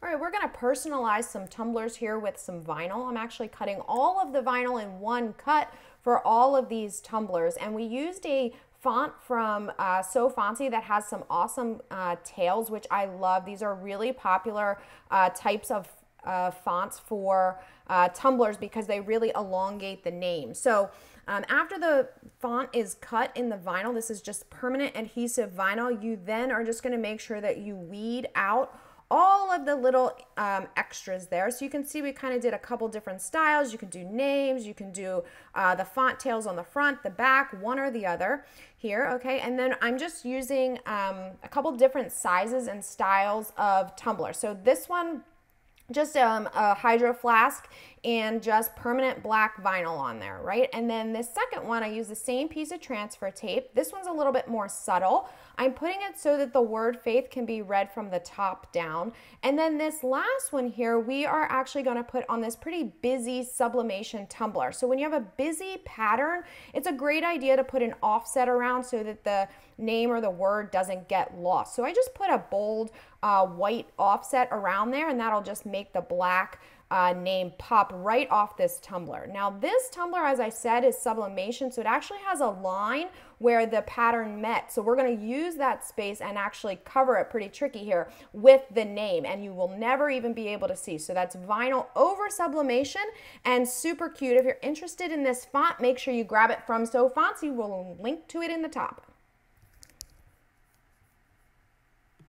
All right, we're gonna personalize some tumblers here with some vinyl. I'm actually cutting all of the vinyl in one cut for all of these tumblers. And we used a font from uh, So Fontsy that has some awesome uh, tails, which I love. These are really popular uh, types of uh, fonts for uh, tumblers because they really elongate the name. So um, after the font is cut in the vinyl, this is just permanent adhesive vinyl, you then are just gonna make sure that you weed out all of the little um, extras there. So you can see we kind of did a couple different styles. You can do names, you can do uh, the font tails on the front, the back, one or the other here, okay? And then I'm just using um, a couple different sizes and styles of tumbler. So this one, just um, a hydro flask and just permanent black vinyl on there, right? And then this second one, I use the same piece of transfer tape. This one's a little bit more subtle. I'm putting it so that the word faith can be read from the top down. And then this last one here, we are actually gonna put on this pretty busy sublimation tumbler. So when you have a busy pattern, it's a great idea to put an offset around so that the name or the word doesn't get lost. So I just put a bold uh, white offset around there and that'll just make the black uh, name pop right off this tumbler. Now this tumbler, as I said, is sublimation, so it actually has a line where the pattern met. So we're gonna use that space and actually cover it pretty tricky here with the name and you will never even be able to see. So that's vinyl over sublimation and super cute. If you're interested in this font, make sure you grab it from So Fontsy. We'll link to it in the top.